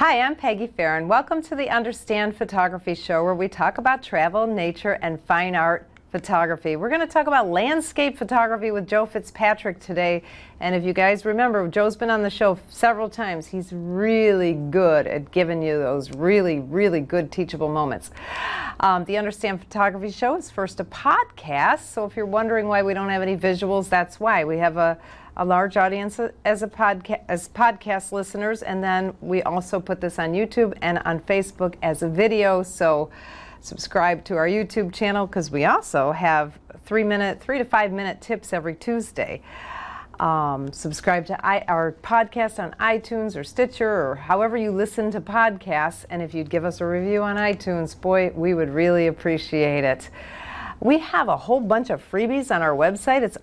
Hi, I'm Peggy Farren. Welcome to the Understand Photography Show where we talk about travel, nature, and fine art photography. We're going to talk about landscape photography with Joe Fitzpatrick today. And if you guys remember, Joe's been on the show several times. He's really good at giving you those really, really good teachable moments. Um, the Understand Photography Show is first a podcast. So if you're wondering why we don't have any visuals, that's why. We have a, a large audience as a podcast as podcast listeners, and then we also put this on YouTube and on Facebook as a video. So subscribe to our YouTube channel because we also have three minute, three to five minute tips every Tuesday. Um, subscribe to I, our podcast on iTunes or Stitcher or however you listen to podcasts. And if you'd give us a review on iTunes, boy, we would really appreciate it. We have a whole bunch of freebies on our website. It's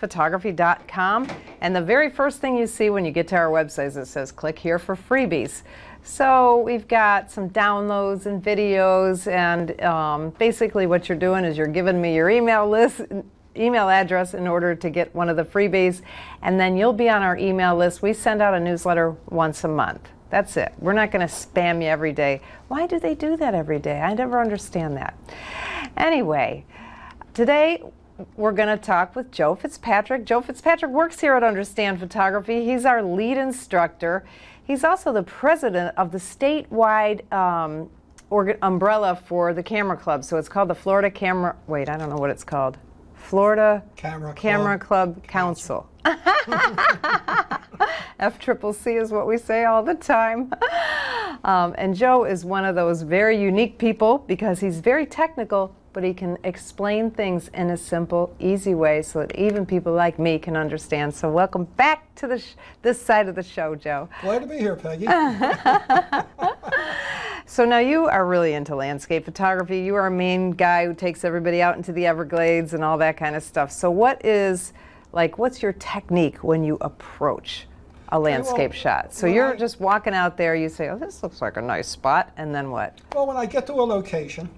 understandphotography.com. And the very first thing you see when you get to our website is it says click here for freebies. So we've got some downloads and videos, and um, basically what you're doing is you're giving me your email list, email address in order to get one of the freebies, and then you'll be on our email list. We send out a newsletter once a month. That's it. We're not going to spam you every day. Why do they do that every day? I never understand that. Anyway, today we're going to talk with Joe Fitzpatrick. Joe Fitzpatrick works here at Understand Photography. He's our lead instructor. He's also the president of the statewide um, umbrella for the Camera Club. So it's called the Florida Camera. Wait, I don't know what it's called. Florida Camera, Camera Club, Club Council. F triple C is what we say all the time. Um, and Joe is one of those very unique people because he's very technical, but he can explain things in a simple, easy way so that even people like me can understand. So welcome back to the this side of the show, Joe. Glad to be here, Peggy. so now you are really into landscape photography. You are a main guy who takes everybody out into the Everglades and all that kind of stuff. So what is, like, what's your technique when you approach a landscape well, shot. So you're I, just walking out there, you say, oh, this looks like a nice spot, and then what? Well, when I get to a location,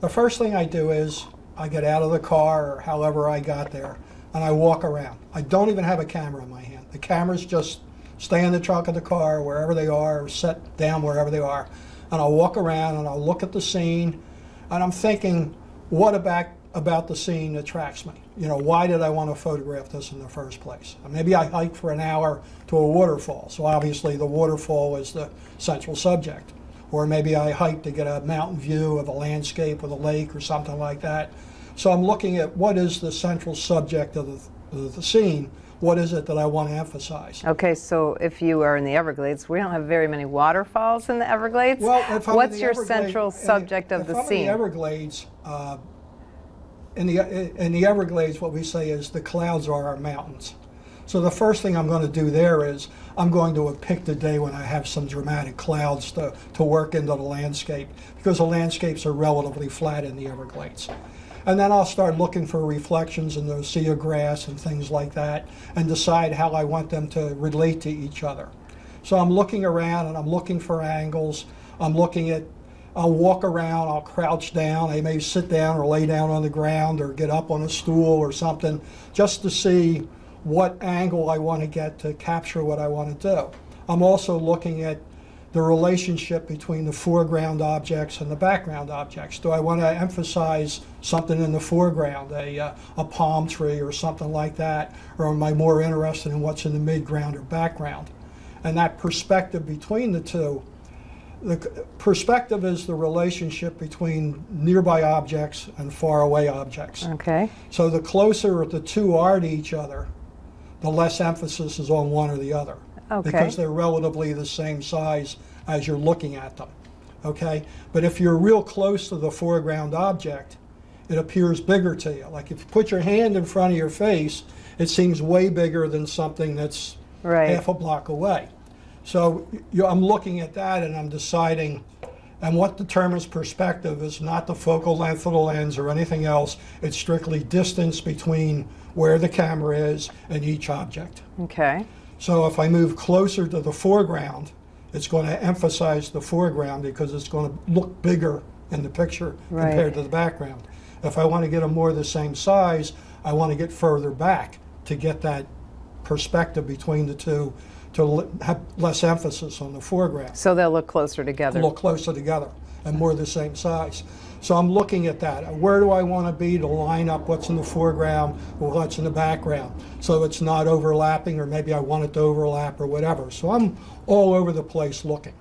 the first thing I do is I get out of the car or however I got there and I walk around. I don't even have a camera in my hand. The cameras just stay in the trunk of the car wherever they are or set down wherever they are. And I'll walk around and I'll look at the scene and I'm thinking, what about, about the scene attracts me? You know, why did I want to photograph this in the first place? Maybe I hike for an hour to a waterfall, so obviously the waterfall is the central subject or maybe I hike to get a mountain view of a landscape with a lake or something like that. So I'm looking at what is the central subject of the, of the scene. What is it that I want to emphasize? Okay, so if you are in the Everglades, we don't have very many waterfalls in the Everglades. Well, what's your Everglades, central subject of if the I'm scene? In the Everglades, uh, in the in the Everglades, what we say is the clouds are our mountains. So the first thing I'm going to do there is I'm going to pick the day when I have some dramatic clouds to, to work into the landscape because the landscapes are relatively flat in the Everglades. And then I'll start looking for reflections in the sea of grass and things like that and decide how I want them to relate to each other. So I'm looking around and I'm looking for angles. I'm looking at, I'll walk around, I'll crouch down. I may sit down or lay down on the ground or get up on a stool or something just to see what angle I want to get to capture what I want to do. I'm also looking at the relationship between the foreground objects and the background objects. Do I want to emphasize something in the foreground, a, uh, a palm tree or something like that, or am I more interested in what's in the midground or background? And that perspective between the two, the perspective is the relationship between nearby objects and faraway objects. Okay. So the closer the two are to each other, the less emphasis is on one or the other. Okay. Because they're relatively the same size as you're looking at them. Okay? But if you're real close to the foreground object, it appears bigger to you. Like if you put your hand in front of your face, it seems way bigger than something that's right. half a block away. So you, I'm looking at that and I'm deciding, and what determines perspective is not the focal length of the lens or anything else. It's strictly distance between where the camera is and each object. Okay. So if I move closer to the foreground, it's going to emphasize the foreground because it's going to look bigger in the picture right. compared to the background. If I want to get them more the same size, I want to get further back to get that perspective between the two to have less emphasis on the foreground So they'll look closer together. Look closer together and more the same size. So I'm looking at that. Where do I want to be to line up what's in the foreground with what's in the background so it's not overlapping or maybe I want it to overlap or whatever. So I'm all over the place looking.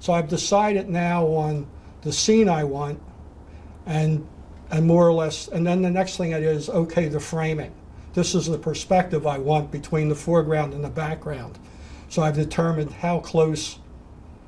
So I've decided now on the scene I want and and more or less and then the next thing it is okay the framing. This is the perspective I want between the foreground and the background. So I've determined how close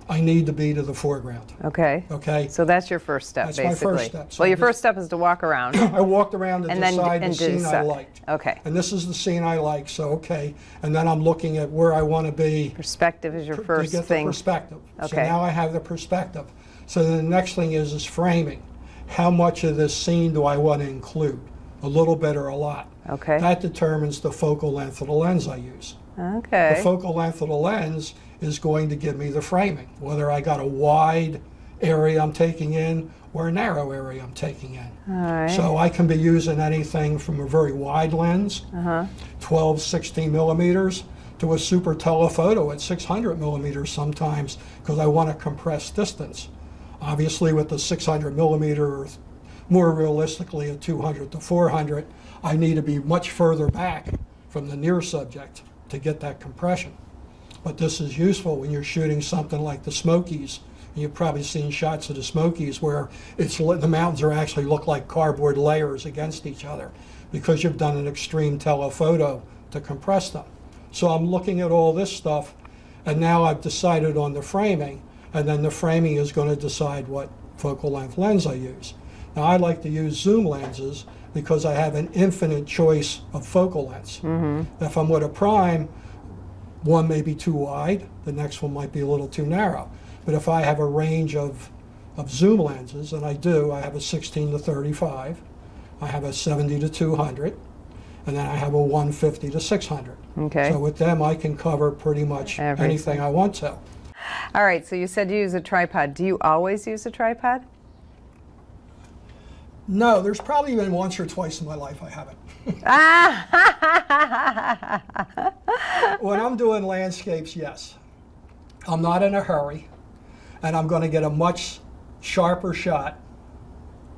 I need to be to the foreground. Okay. Okay. So that's your first step, That's my basically. first step. So well, your first step is to walk around I walked around to and then decide and the scene I decide. liked. Okay. And this is the scene I like, so okay. And then I'm looking at where I want to be Perspective is your to first get thing. the perspective. So Okay. now I have the perspective. So then the next thing is is framing. How much of this scene do I want to include? A little bit or a lot? Okay. That determines the focal length of the lens I use. Okay. The focal length of the lens is going to give me the framing, whether I got a wide area I'm taking in or a narrow area I'm taking in. All right. So I can be using anything from a very wide lens, uh-huh. 12, 16 millimeters, to a super telephoto at 600 millimeters sometimes because I want to compress distance. Obviously, with the 600 millimeter, or more realistically a 200 to 400, I need to be much further back from the near subject to get that compression. But this is useful when you're shooting something like the Smokies. You've probably seen shots of the Smokies where it's the mountains are actually look like cardboard layers against each other because you've done an extreme telephoto to compress them. So I'm looking at all this stuff, and now I've decided on the framing, and then the framing is going to decide what focal length lens I use. Now I like to use zoom lenses because I have an infinite choice of focal lengths. Mm-hmm. If I'm with a prime, one may be too wide, the next one might be a little too narrow. But if I have a range of, of zoom lenses, and I do, I have a 16 to 35, I have a 70 to 200, and then I have a 150 to 600. Okay. So with them, I can cover pretty much Everything. anything I want to. All right. So you said you use a tripod. Do you always use a tripod? No, there's probably been once or twice in my life I haven't. when I'm doing landscapes, yes. I'm not in a hurry, and I'm going to get a much sharper shot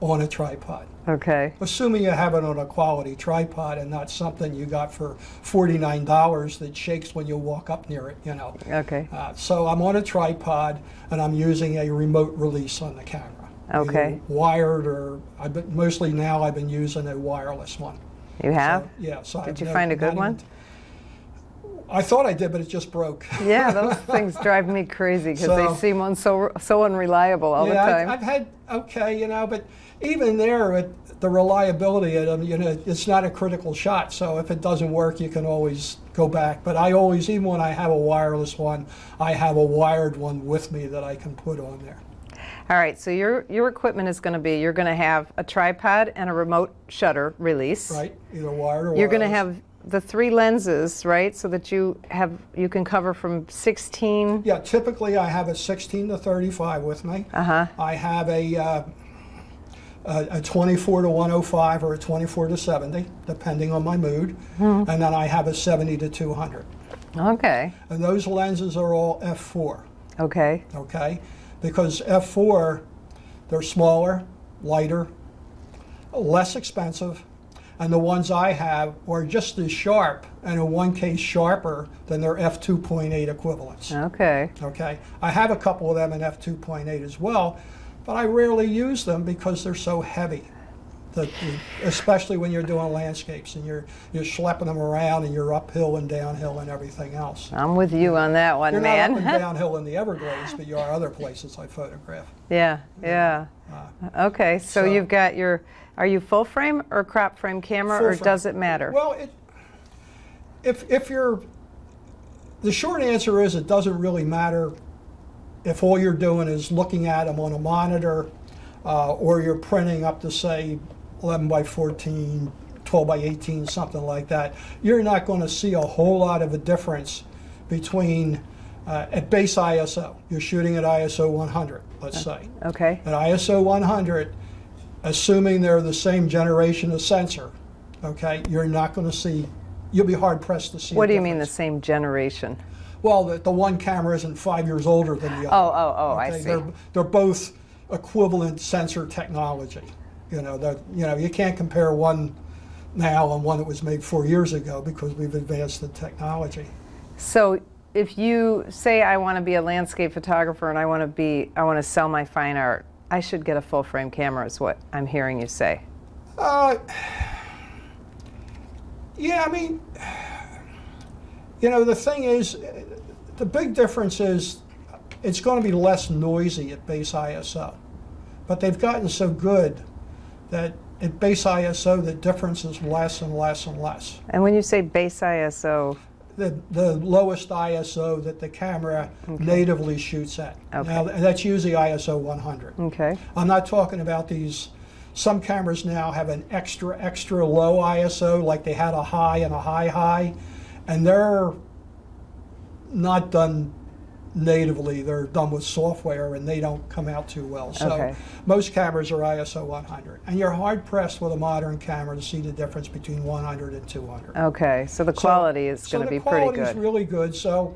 on a tripod. Okay. Assuming you have it on a quality tripod and not something you got for $49 that shakes when you walk up near it, you know. Okay. Uh, so I'm on a tripod and I'm using a remote release on the camera. Okay. Wired or I've been, mostly now I've been using a wireless one. You have? So, yeah. So Did I've you never- find a good one? even- I thought I did, but it just broke. Yeah, those things drive me crazy because So- they seem un- so so unreliable all yeah, the I've, time. I've had okay, you know, but even there, it, the reliability of them, you know, it's not a critical shot. So if it doesn't work, you can always go back. But I always, even when I have a wireless one, I have a wired one with me that I can put on there. All right, so your your equipment is going to be you're going to have a tripod and a remote shutter release. Right, either wired or You're going to have the three lenses, right? So that you have you can cover from 16. Yeah, typically I have a 16 to 35 with me. Uh-huh. I have a, uh, a, a 24 to 105 or a 24 to 70, depending on my mood. Hmm. And then I have a 70 to 200. Okay. And those lenses are all f4, Okay. okay? Because f4, they're smaller, lighter, less expensive, and the ones I have are just as sharp and in one case sharper than their f2.8 equivalents. Okay. Okay, I have a couple of them in f2.8 as well, but I rarely use them because they're so heavy. That, especially when you're doing landscapes and you're you're schlepping them around and you're uphill and downhill and everything else. I'm with you on that one, You're man. not up and downhill in the Everglades, but you are other places I photograph. yeah. Yeah. Okay. So, so- you've got your are you full frame or crop frame camera or frame. does it matter? Well, it, if if you're, the short answer is it doesn't really matter if all you're doing is looking at them on a monitor, uh, or you're printing up to say 11 by 14, 12 by 18, something like that. You're not going to see a whole lot of a difference between uh, at base ISO. You're shooting at ISO 100, let's say. okay. At ISO 100, assuming they're the same generation of sensor, okay, you're not going to see, you'll be hard pressed to see. What do you mean the same generation? Well, the, the one camera isn't five years older than the other. Oh, oh, oh, I see. They're, they're both equivalent sensor technology. You know, that you know you can't compare one now and one that was made four years ago because we've advanced the technology. So if you say I want to be a landscape photographer and I want to be I want to sell my fine art, I should get a full frame camera is what I'm hearing you say. Uh, yeah, I mean, you know, the thing is, the big difference is it's going to be less noisy at base ISO. But they've gotten so good that at base ISO, the difference is less and less and less. And when you say base ISO, The, the lowest ISO that the camera natively shoots at. Okay. Now, that's usually ISO 100. okay. I'm not talking about these. Some cameras now have an extra, extra low ISO, like they had a high and a high high, and they're not done natively. They're done with software, and they don't come out too well. So Okay. most cameras are ISO 100, and you're hard pressed with a modern camera to see the difference between 100 and 200. Okay. So the So- quality is going to the be pretty good. really good. So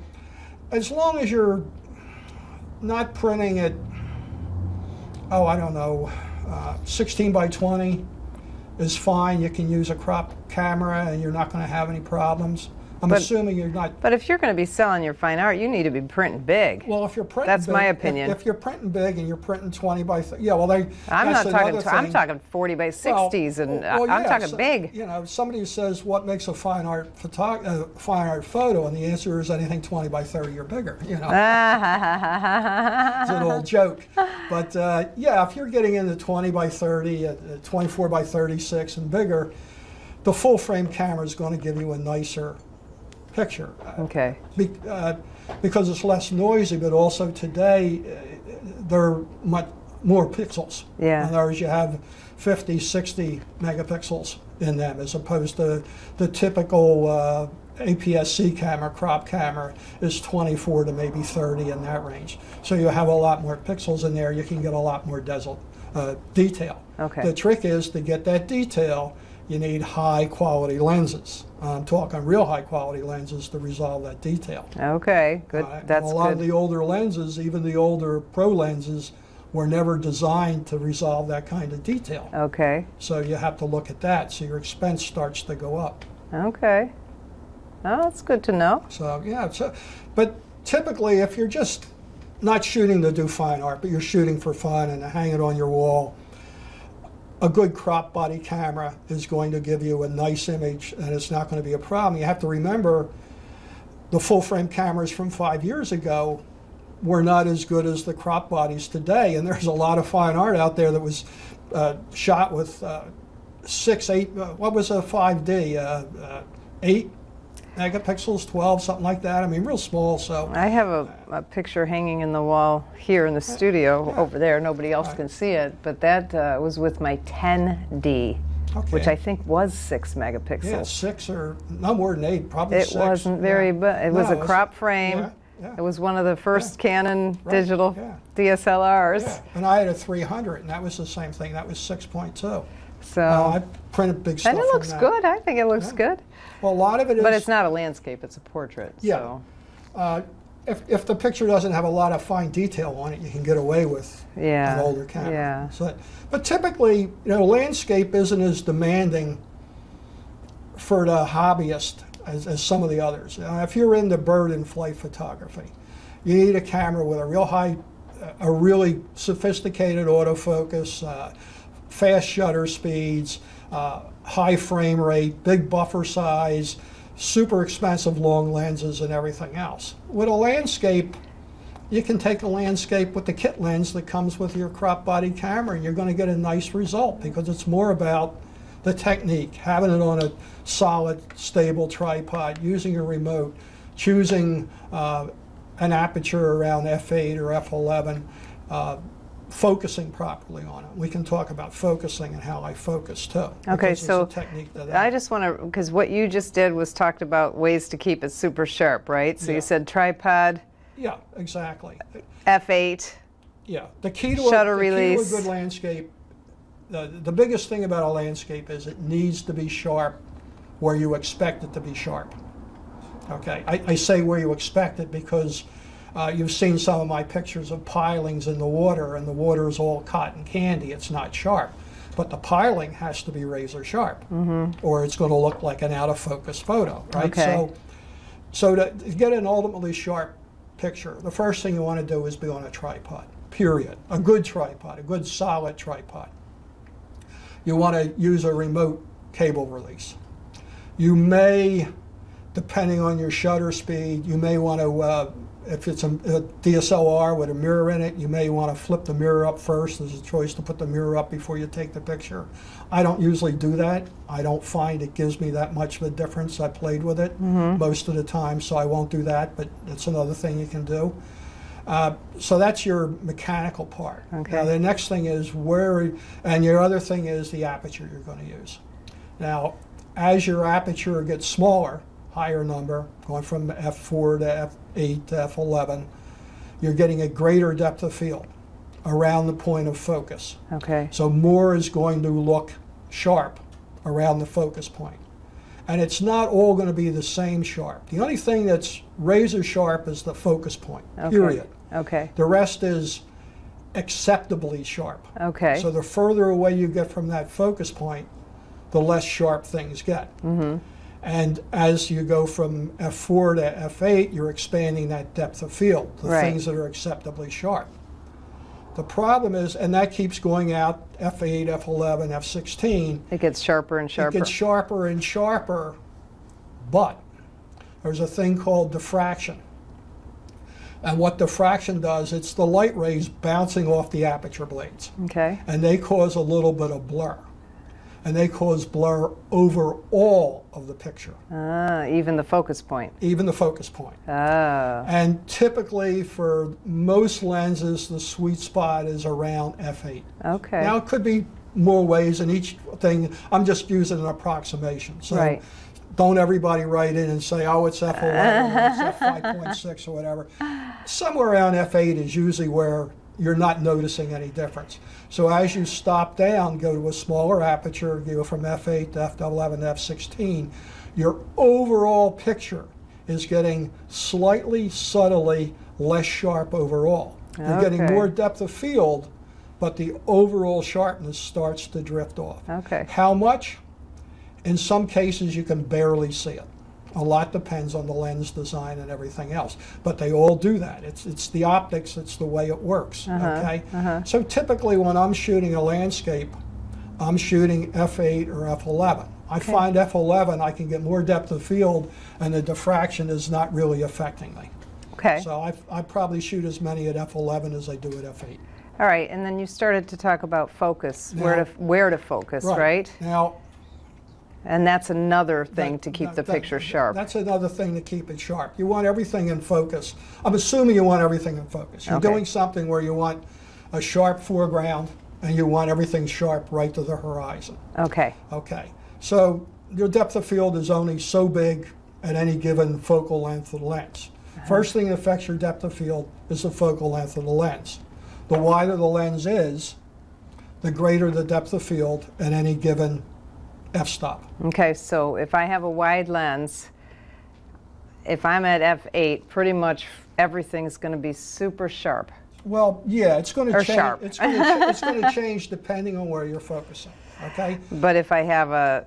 as long as you're not printing it, oh, I don't know, uh, 16 by 20 is fine. You can use a crop camera and you're not going to have any problems. I'm But- assuming you're not. But if you're going to be selling your fine art, you need to be printing big. Well, if you're printing, That's big, my opinion. If, you're printing big and you're printing 20 by, th- yeah, well, they. I'm not talking. I'm talking 40 by 60s, and Well, well, I'm yeah, talking so- big. You know, somebody says what makes a fine art photo- uh, fine art photo, and the answer is anything 20 by 30 or bigger. You know, it's an old joke. But uh, yeah, if you're getting into 20 by 30, uh, uh, 24 by 36, and bigger, the full frame camera is going to give you a nicer picture. Okay. be, uh, because it's less noisy, but also today uh, there are much more pixels. Yeah. In other words, you have 50, 60 megapixels in them as opposed to the typical uh, APS-C camera, crop camera, is 24 to maybe 30 in that range. So you have a lot more pixels in there. You can get a lot more uh, detail. Okay. The trick is to get that detail, you need high quality lenses. I'm talking real high quality lenses to resolve that detail. Okay. Good. Uh, That's a lot good. of the older lenses, even the older pro lenses, were never designed to resolve that kind of detail. okay. So you have to look at that. So your expense starts to go up. Okay. Oh, that's good to know. So yeah, so, but typically if you're just not shooting to do fine art, but you're shooting for fun and to hang it on your wall, a good crop body camera is going to give you a nice image and it's not going to be a problem. You have to remember the full frame cameras from five years ago were not as good as the crop bodies today. And there's a lot of fine art out there that was uh, shot with uh, six, eight, uh, what was a 5D? Uh, uh, eight megapixels, 12, something like that. I mean, real small. So I have a, a picture hanging in the wall here in the studio over there. Nobody else can see it, but that uh, was with my 10D, which I think was six megapixels. yeah, six or no more than eight, probably It six. wasn't very, yeah. but it was No, a crop frame. yeah, yeah. It was one of the first Canon Right, digital yeah. DSLRs. Yeah, and I had a 300, and that was the same thing. That was 6.2. So, I printed big stuff and it looks good. I think it looks Yeah. good. Well, a lot of it is. But it's not a landscape, it's a portrait. Yeah. So, Uh, if, if the picture doesn't have a lot of fine detail on it, you can get away with yeah. an older camera. Yeah. So, but typically, you know, landscape isn't as demanding for the hobbyist as, as some of the others. Uh, if you're into bird and flight photography, you need a camera with a real high, a really sophisticated autofocus, uh, fast shutter speeds, uh, high frame rate, big buffer size, super expensive long lenses, and everything else. With a landscape, you can take a landscape with the kit lens that comes with your crop body camera and you're going to get a nice result because it's more about the technique, having it on a solid, stable tripod, using a remote, choosing uh, an aperture around f8 or f11, uh, focusing properly on it. We can talk about focusing and how I focus too. Okay, so technique that. I just want to, because what you just did was talked about ways to keep it super sharp, right? So Yeah. you said tripod, yeah, exactly. f8. Yeah, the key to Shutter a, the key to release. a good landscape, the, the biggest thing about a landscape is it needs to be sharp where you expect it to be sharp. Okay, I, I say where you expect it because uh, you've seen some of my pictures of pilings in the water, and the water is all cotton candy. It's not sharp, but the piling has to be razor sharp, or it's going to look like an out of focus photo, right? Okay. So, so to get an ultimately sharp picture, the first thing you want to do is be on a tripod. Period. A good tripod, a good solid tripod. You want to use a remote cable release. You may, depending on your shutter speed, you may want to, uh, if it's a, a DSLR with a mirror in it, you may want to flip the mirror up first. There's a choice to put the mirror up before you take the picture. I don't usually do that. I don't find it gives me that much of a difference. I played with it most of the time, so I won't do that, but that's another thing you can do. Uh, so that's your mechanical part. Okay. Now the next thing is where, and your other thing is the aperture you're going to use. Now, as your aperture gets smaller, higher number, going from f4 to f8 to f11, you're getting a greater depth of field around the point of focus. Okay. So more is going to look sharp around the focus point. And it's not all going to be the same sharp. The only thing that's razor sharp is the focus point, Okay. period. Okay. The rest is acceptably sharp. Okay. So the further away you get from that focus point, the less sharp things get. Mm-hmm. And as you go from f4 to f8, you're expanding that depth of field, the Right. things that are acceptably sharp. The problem is, and that keeps going out f8, f11, f16, It gets sharper and sharper. it gets sharper and sharper, but there's a thing called diffraction. And what diffraction does, it's the light rays bouncing off the aperture blades okay. and they cause a little bit of blur. And they cause blur over all of the picture, Ah, even the focus point. even the focus point. Oh. And typically, for most lenses, the sweet spot is around f8. Okay. Now, it could be more ways, and each thing, I'm just using an approximation. So Right. don't everybody write in and say, oh, it's f11 or it's f5.6 or whatever. Somewhere around f8 is usually where you're not noticing any difference. So as you stop down, go to a smaller aperture, go from f8 to f11 to f16, your overall picture is getting slightly, subtly less sharp overall. Okay. You're getting more depth of field, but the overall sharpness starts to drift off. Okay. How much? In some cases, you can barely see it. A lot depends on the lens design and everything else, but they all do that. It's, it's the optics, it's the way it works. okay? Uh -huh. So typically, when I'm shooting a landscape, I'm shooting f8 or f11. I find f11 I can get more depth of field, and the diffraction is not really affecting me. Okay. So I, I probably shoot as many at f11 as I do at f8. All right. And then you started to talk about focus, where to where to focus, right? Now, And that's another thing That- to keep that- the that- picture sharp. That's another thing to keep it sharp. You want everything in focus. I'm assuming you want everything in focus. You're Okay. doing something where you want a sharp foreground and you want everything sharp right to the horizon. Okay. Okay. So your depth of field is only so big at any given focal length of the lens. Uh-huh. First thing that affects your depth of field is the focal length of the lens. The wider the lens is, the greater the depth of field at any given f-stop. Okay. So if I have a wide lens, if I'm at f8, pretty much everything's going to be super sharp. Well, yeah, it's going to Or change. sharp. It's going to it's going to change depending on where you're focusing. Okay, But if I have a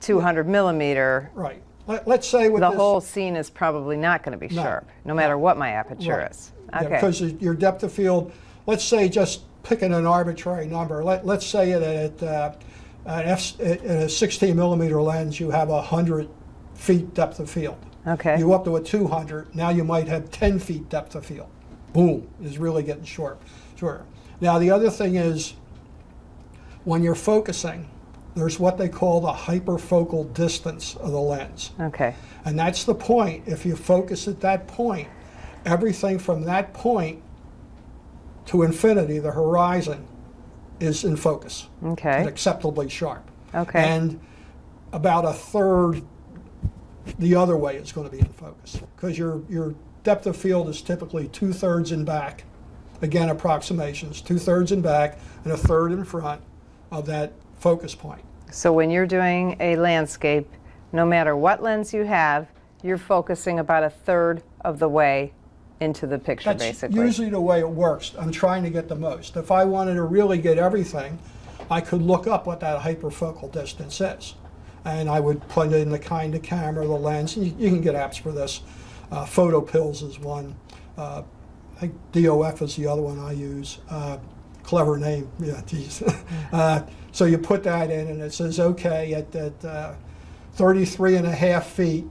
200 millimeter, right. Let, let's say with the this, whole scene is probably not going to be No. sharp, no matter what my aperture right. is. Yeah, Okay. because your depth of field. Let's say just picking an arbitrary number. Let let's say it at uh, an F a 16 millimeter lens, you have a hundred feet depth of field. okay. You up to a 200, now you might have 10 feet depth of field. Boom, is really getting short. Sure. Now the other thing is, when you're focusing, there's what they call the hyperfocal distance of the lens. okay. And that's the point. If you focus at that point, everything from that point to infinity, the horizon, is in focus and acceptably sharp. Okay. And about a third the other way is going to be in focus because your, your depth of field is typically two thirds in back. Again, approximations two thirds in back and a third in front of that focus point. So when you're doing a landscape, no matter what lens you have, you're focusing about a third of the way into the picture, That's basically. usually the way it works. I'm trying to get the most. If I wanted to really get everything, I could look up what that hyperfocal distance is. And I would put in the kind of camera, the lens, you, you can get apps for this. Uh, Photo Pills is one. Uh, I think DOF is the other one I use. Uh, clever name, yeah, geez. uh, so you put that in, and it says, okay, at, at uh, 33 and a half feet,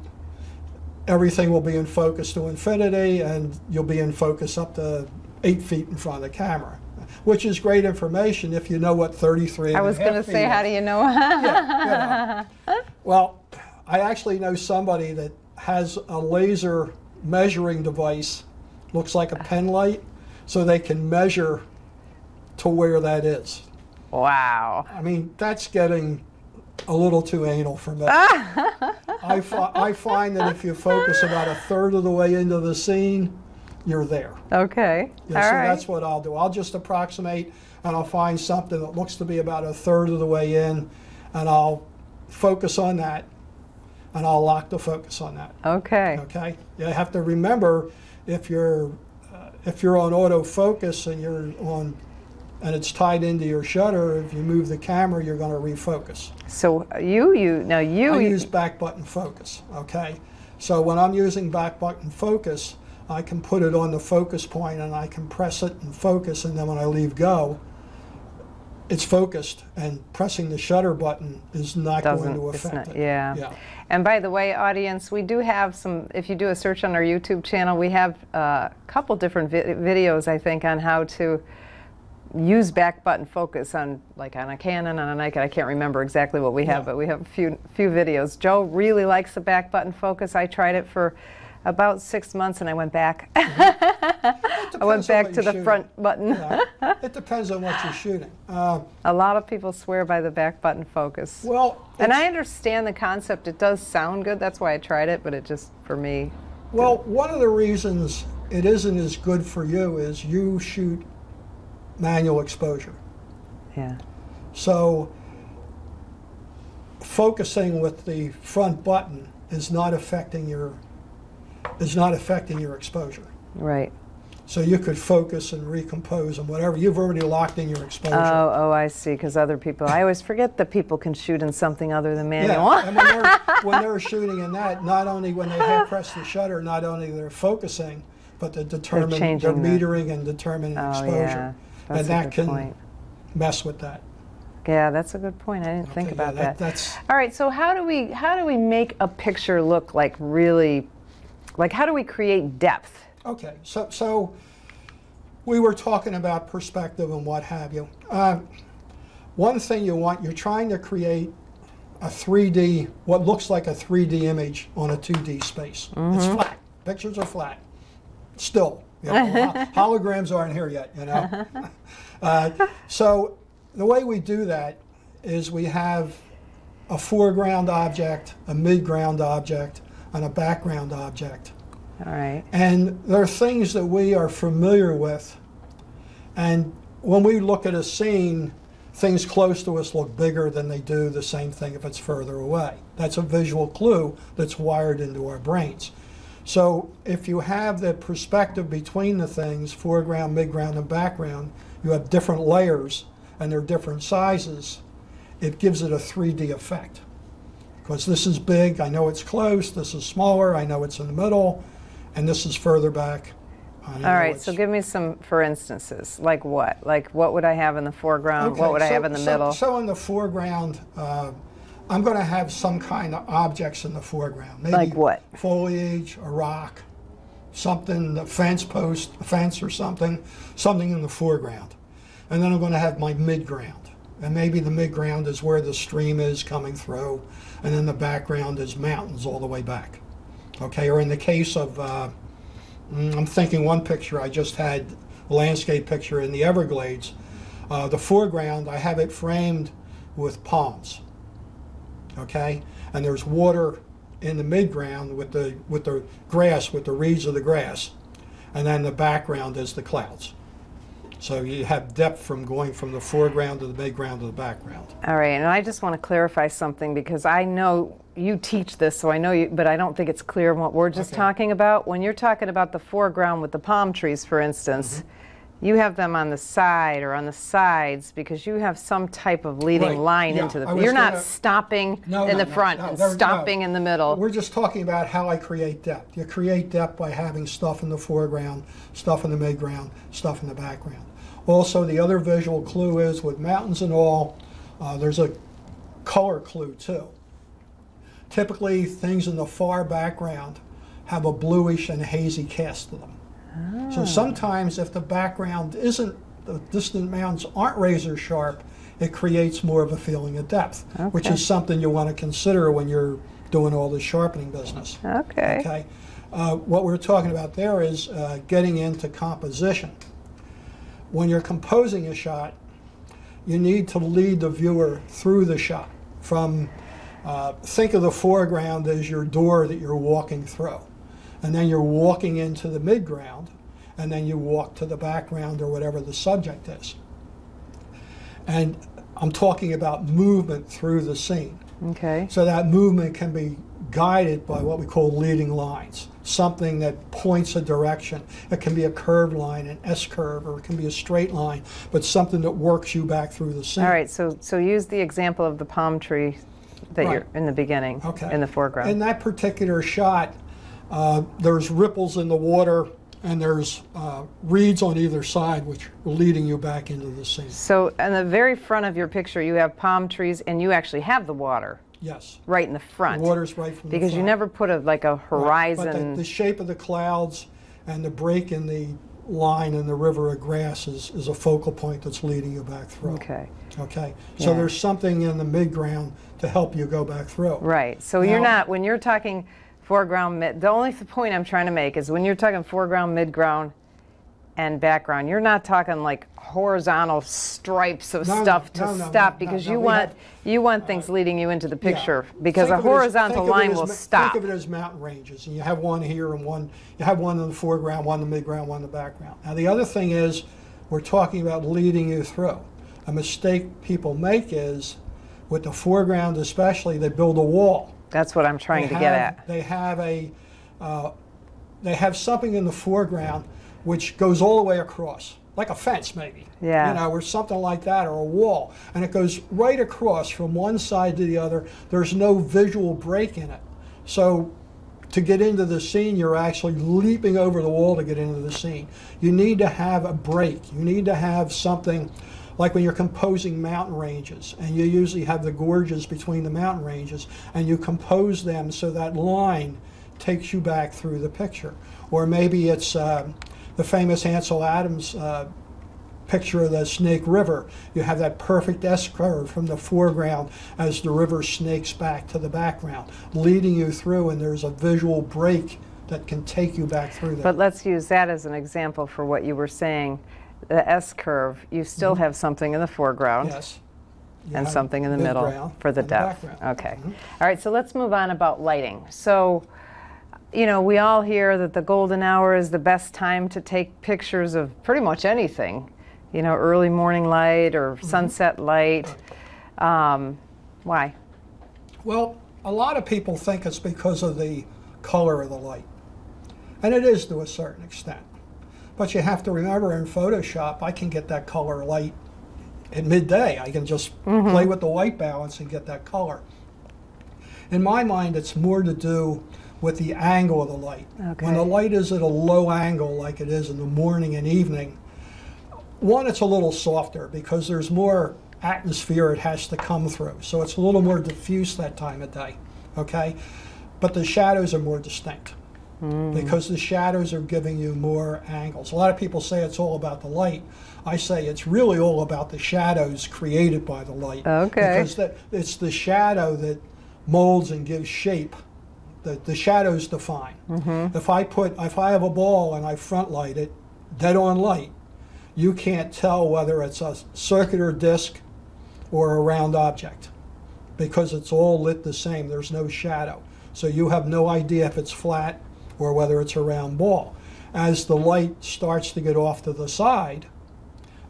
everything will be in focus to infinity and you'll be in focus up to eight feet in front of the camera, which is great information if you know what 33 and I was going to say, how do you know? Yeah, you know. Well, I actually know somebody that has a laser measuring device, looks like a pen light, so they can measure to where that is. wow. I mean, that's getting a little too anal for me. I, fi- I find that if you focus about a third of the way into the scene, you're there. Okay. Yeah, All so right. that's what I'll do. I'll just approximate and I'll find something that looks to be about a third of the way in and I'll focus on that and I'll lock the focus on that. okay. Okay? You have to remember if you're uh, if you're on autofocus and you're on and it's tied into your shutter, if you move the camera, you're going to refocus. So you, you, now you, I use back button focus, okay? So when I'm using back button focus, I can put it on the focus point and I can press it and focus and then when I leave go, it's focused and pressing the shutter button is not going doesn't, to it's affect not, it. yeah. Yeah. And by the way, audience, we do have some, if you do a search on our YouTube channel, we have uh, a couple different vi- videos, I think, on how to use back button focus on, like on a Canon, on a Nikon. I can't remember exactly what we have, Yeah. but we have a few, few videos. Joe really likes the back button focus. I tried it for about six months and I went back. I went back to the shooting. front button. Yeah. it depends on what you're shooting. Uh, A lot of people swear by the back button focus. well, And I understand the concept. It does sound good. That's why I tried it, but it just, for me, Well, one of the reasons it isn't as good for you is you shoot manual exposure. yeah. So focusing with the front button is not affecting your is not affecting your exposure. Right. So you could focus and recompose and whatever. You've already locked in your exposure. Oh, oh, I see. Because other people, I always forget that people can shoot in something other than manual. Yeah, and when they're, when they're shooting in that, not only when they pressed the shutter, not only they're focusing, but they determine they're, changing the- metering and determining Oh, exposure, yeah. That's and that can point. mess with that. Yeah, that's a good point. I didn't think Okay, yeah, about that. That's All right. So how do we how do we make a picture look like really, like how do we create depth? okay. So so we were talking about perspective and what have you. Uh, one thing you want, you're trying to create a 3D, what looks like a 3D image on a 2D space. It's flat. Pictures are flat. Still. You know, holograms aren't here yet, you know. uh, so the way we do that is we have a foreground object, a midground object, and a background object. All right. And there are things that we are familiar with. And when we look at a scene, things close to us look bigger than they do the same thing if it's further away. That's a visual clue that's wired into our brains. So if you have the perspective between the things, foreground, midground, and background, you have different layers and they're different sizes, it gives it a 3D effect. Because this is big, I know it's close, this is smaller, I know it's in the middle, and this is further back. All right. So give me some for instances. Like what? Like what would I have in the foreground? Okay, what would I have in the so- middle? So in the foreground, uh, I'm going to have some kind of objects in the foreground. Maybe Like what? Foliage, a rock, something, a fence post, a fence or something, something in the foreground. And then I'm going to have my midground. And maybe the midground is where the stream is coming through, and then the background is mountains all the way back. Okay, or in the case of, uh, mm, I'm thinking one picture I just had, a landscape picture in the Everglades. Uh, the foreground, I have it framed with palms. Okay, and there's water in the midground with the with the grass, with the reeds of the grass, and then the background is the clouds. So you have depth from going from the foreground to the midground to the background. All right, and I just want to clarify something because I know you teach this, so I know you, but I don't think it's clear what we're just Okay. talking about. When you're talking about the foreground with the palm trees, for instance, Mm-hmm. You have them on the side or on the sides because you have some type of leading Right, line yeah, into the. You're not gonna- stopping No, in no, the front no, and stopping in the middle. We're just talking about how I create depth. You create depth by having stuff in the foreground, stuff in the midground, stuff in the background. Also, the other visual clue is with mountains and all, uh, there's a color clue too. Typically, things in the far background have a bluish and hazy cast to them. So sometimes, if the background isn't, the distant mountains aren't razor sharp, it creates more of a feeling of depth, which is something you want to consider when you're doing all the sharpening business. Okay. Okay. Uh, what we're talking about there is uh, getting into composition. When you're composing a shot, you need to lead the viewer through the shot. From uh, think of the foreground as your door that you're walking through, and then you're walking into the midground, and then you walk to the background or whatever the subject is. And I'm talking about movement through the scene. Okay. So that movement can be guided by what we call leading lines, something that points a direction. It can be a curved line, an S curve, or it can be a straight line, but something that works you back through the scene. All right. So so use the example of the palm tree that Right. you're in the beginning, Okay. in the foreground. In that particular shot, uh, there's ripples in the water and there's uh, reeds on either side, which are leading you back into the scene. So, in the very front of your picture, you have palm trees, and you actually have the water Yes. right in the front. The water's right from the because you never put a like a Right. horizon. But the, the shape of the clouds and the break in the line in the river of grass is, is a focal point that's leading you back through. okay, Okay. So Yeah. there's something in the midground to help you go back through. right. So you're not when you're talking foreground mid. The only point I'm trying to make is when you're talking foreground, midground, and background, you're not talking like horizontal stripes of No, stuff to no, no, stop because you want have- you want things leading you into the Yeah. picture because Think a as- horizontal it line as will stop. Think of it as mountain ranges, and you have one here and one. You have one in the foreground, one in the midground, one in the background. Now the other thing is, we're talking about leading you through. A mistake people make is, with the foreground especially, they build a wall. That's what I'm trying They to get at. They have a, uh, they have something in the foreground which goes all the way across, like a fence maybe. Yeah. You know, or something like that, or a wall, and it goes right across from one side to the other. There's no visual break in it, so. To get into the scene, you're actually leaping over the wall to get into the scene. You need to have a break. You need to have something like when you're composing mountain ranges, and you usually have the gorges between the mountain ranges, and you compose them so that line takes you back through the picture. Or maybe it's um the famous Ansel Adams uh, picture of the Snake River. You have that perfect S curve from the foreground as the river snakes back to the background, leading you through, and there's a visual break that can take you back through that. But let's use that as an example for what you were saying. The S curve, you still have something in the foreground yes. You and something in the middle for the depth. background. Okay. Mhm. All right, so let's move on about lighting. So, you know, we all hear that the golden hour is the best time to take pictures of pretty much anything. You know, early morning light or Mm-hmm. sunset light. Um, why? Well, a lot of people think it's because of the color of the light. And it is to a certain extent. But you have to remember in Photoshop, I can get that color light at midday. I can just mm-hmm. play with the white balance and get that color. In my mind, it's more to do with the angle of the light. Okay. When the light is at a low angle, like it is in the morning and evening, one, it's a little softer because there's more atmosphere it has to come through. So it's a little more diffuse that time of day, okay? But the shadows are more distinct Mm. because the shadows are giving you more angles. A lot of people say it's all about the light. I say it's really all about the shadows created by the light. Okay. Because that, it's the shadow that molds and gives shape. The, the shadows define. Mm-hmm. If I put, if I have a ball and I front light it, dead on light, you can't tell whether it's a circular disc or a round object because it's all lit the same. There's no shadow. So you have no idea if it's flat or whether it's a round ball. As the light starts to get off to the side,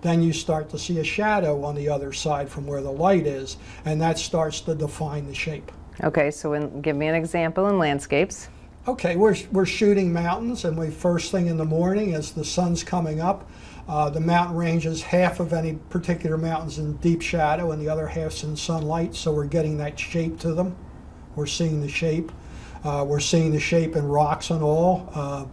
then you start to see a shadow on the other side from where the light is, and that starts to define the shape. Okay, so in, give me an example in landscapes. Okay, we're, we're shooting mountains, and we first thing in the morning as the sun's coming up, uh, the mountain range is half of any particular mountains in deep shadow, and the other half's in sunlight. So we're getting that shape to them. We're seeing the shape. Uh, we're seeing the shape in rocks and all, uh,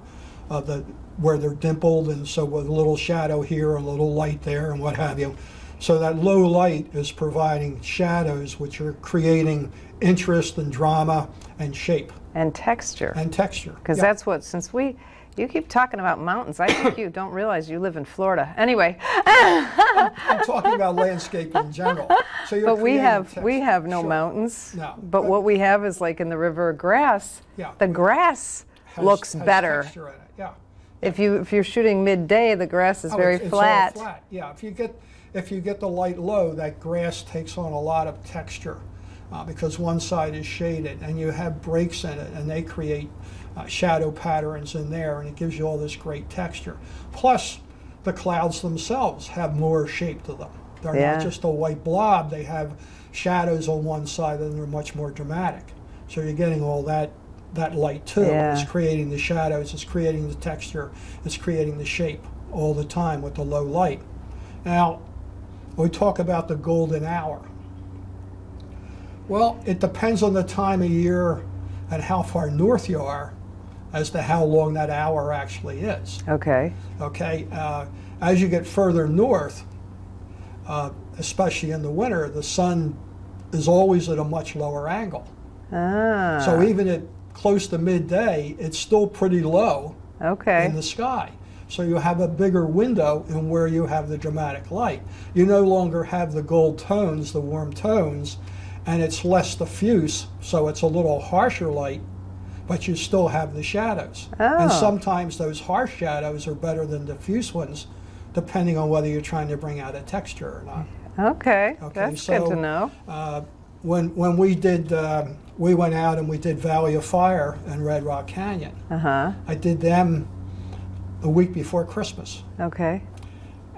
uh, the where they're dimpled, and so with a little shadow here, a little light there, and what have you. So that low light is providing shadows, which are creating interest and drama and shape And texture. and texture. Because Yeah. that's what, since we, you keep talking about mountains, I think you don't realize you live in Florida. Anyway, I'm talking about landscape in general. So you're but we have, we have no Sure. mountains. No, But but- what we have is like in the river grass. Yeah. The grass Has- looks has better. it, Yeah. If you, if you're shooting midday, the grass is Oh, very it's- it's all flat. flat. Yeah. If you get if you get the light low, that grass takes on a lot of texture uh, because one side is shaded, and you have breaks in it, and they create uh, shadow patterns in there, and it gives you all this great texture. Plus, the clouds themselves have more shape to them. They're Yeah. not just a white blob; they have shadows on one side, and they're much more dramatic. So you're getting all that that light too. Yeah. It's creating the shadows, it's creating the texture, it's creating the shape all the time with the low light. Now, we talk about the golden hour. Well, it depends on the time of year and how far north you are as to how long that hour actually is. Okay. Okay, uh, as you get further north, uh, especially in the winter, the sun is always at a much lower angle. Ah. So even at close to midday, it's still pretty low okay. in the sky. So you have a bigger window in where you have the dramatic light. You no longer have the gold tones, the warm tones, and it's less diffuse, so it's a little harsher light, but you still have the shadows. And Oh. sometimes those harsh shadows are better than diffuse ones, depending on whether you're trying to bring out a texture or not. okay. Okay, That's good to know. Uh, when when we did, um, we went out and we did Valley of Fire and Red Rock Canyon. Uh huh. I did them a week before Christmas, Okay.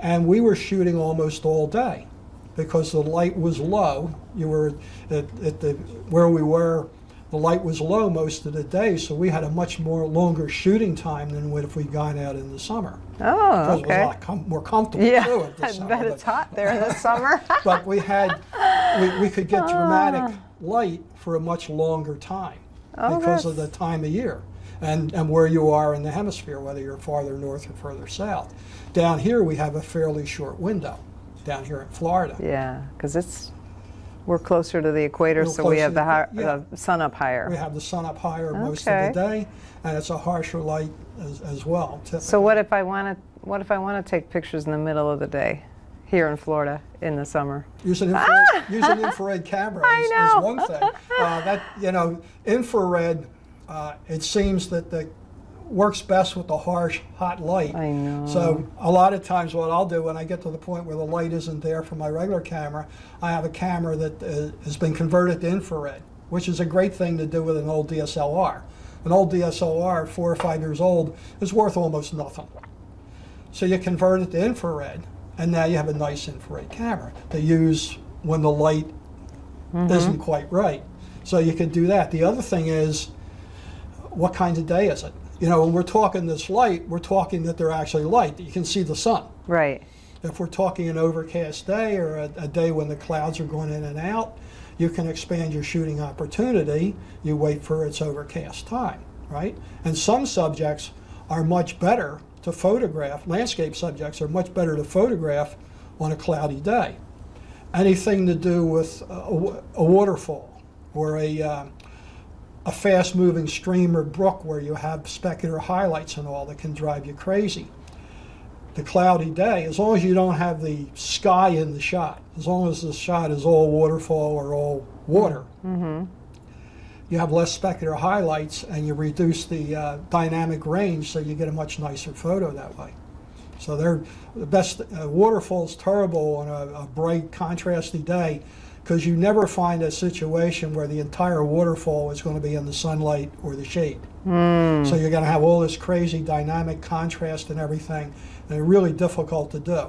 and we were shooting almost all day because the light was low. You were at, at the where we were. The light was low most of the day, so we had a much more longer shooting time than would if we'd gone out in the summer. Oh, Because it was a okay. lot com- more comfortable Yeah, too. I summer, bet but- it's hot there in the summer. but we had we, we could get dramatic Ah. light for a much longer time Oh, because of the time of year and, and where you are in the hemisphere, whether you're farther north or further south. Down here, we have a fairly short window down here in Florida. yeah, because it's we're closer to the equator, so we have the, yeah. the sun up higher. We have the sun up higher most of the day, and it's a harsher light as, as well. So what if I want to? What if I want to take pictures in the middle of the day, here in Florida in the summer? Use an infrared, use an infrared camera is, is one thing. Uh, that you know, infrared. Uh, it seems that the works best with the harsh, hot light. I know. So a lot of times, what I'll do when I get to the point where the light isn't there for my regular camera, I have a camera that uh, has been converted to infrared, which is a great thing to do with an old DSLR. An old DSLR, four or five years old, is worth almost nothing. So you convert it to infrared, and now you have a nice infrared camera to use when the light isn't quite right. So you can do that. The other thing is, what kind of day is it? You know, when we're talking this light, we're talking that they're actually light, that you can see the sun. Right. If we're talking an overcast day or a, a day when the clouds are going in and out, you can expand your shooting opportunity. You wait for its overcast time, right? And some subjects are much better to photograph, landscape subjects are much better to photograph on a cloudy day. Anything to do with a, a- waterfall or a, um, a fast moving stream or brook where you have specular highlights and all that can drive you crazy the cloudy day, as long as you don't have the sky in the shot, as long as the shot is all waterfall or all water, you have less specular highlights and you reduce the uh, dynamic range, so you get a much nicer photo that way. So they're the best. Uh, waterfall's terrible on a, a bright, contrasty day because you never find a situation where the entire waterfall is going to be in the sunlight or the shade. So you're going to have all this crazy dynamic contrast and everything, and it's really difficult to do.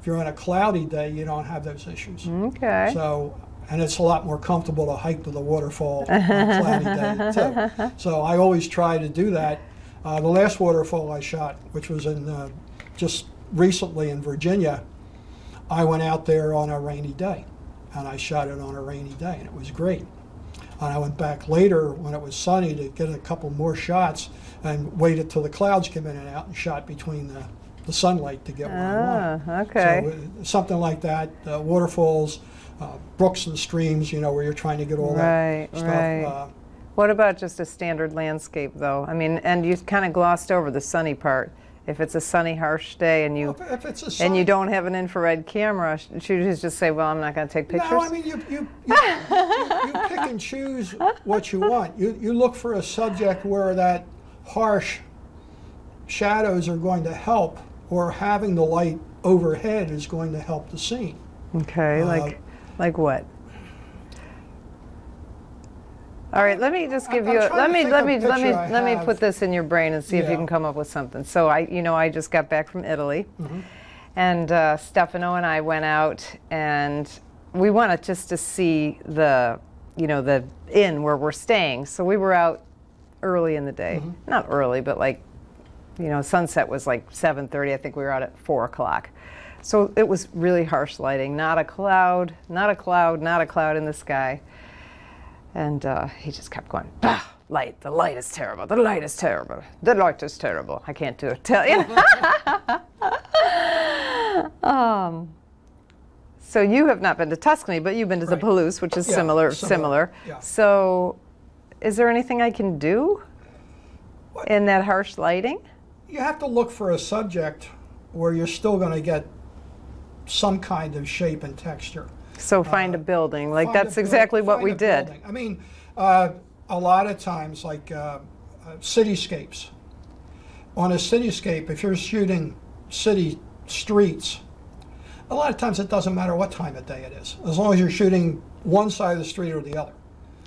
If you're on a cloudy day, you don't have those issues. Okay. So, and it's a lot more comfortable to hike to the waterfall on a cloudy day too. So I always try to do that. Uh, the last waterfall I shot, which was in uh, just recently in Virginia, I went out there on a rainy day, and I shot it on a rainy day, and it was great. And I went back later when it was sunny to get a couple more shots, and waited till the clouds came in and out, and shot between the, the sunlight to get what I wanted. Ah, okay. So uh, something like that, uh, waterfalls, uh, brooks and streams, you know, where you're trying to get all Right, that stuff. right. Uh, What about just a standard landscape, though? I mean, and you kind of glossed over the sunny part. If it's a sunny, harsh day and you it's a and you don't have an infrared camera, sh- should you just say, "Well, I'm not going to take pictures"? No, I mean you you, you, you, you pick and choose what you want. You you look for a subject where that harsh shadows are going to help, or having the light overhead is going to help the scene. okay, uh, like like what? All right, let me just give I'm you. A, let me let me let me I let me put this in your brain and see if you can come up with something. So I, you know, I just got back from Italy, Mm-hmm. and uh, Stefano and I went out and we wanted just to see the, you know, the inn where we're staying. So we were out early in the day, Mm-hmm. not early, but like, you know, sunset was like 7:30. I think we were out at four o'clock. So it was really harsh lighting, not a cloud, not a cloud, not a cloud in the sky. And uh, he just kept going, bah, light, the light is terrible, the light is terrible, the light is terrible. I can't do it. Tell you. um, so you have not been to Tuscany, but you've been to Right. the Palouse, which is Yeah, similar, similar, similar. yeah. So is there anything I can do What? in that harsh lighting? You have to look for a subject where you're still going to get some kind of shape and texture. So find a building, like Uh, Find a that's buil- exactly what find we a did. building. I mean, uh, a lot of times, like uh, uh, cityscapes. On a cityscape, if you're shooting city streets, a lot of times it doesn't matter what time of day it is, as long as you're shooting one side of the street or the other.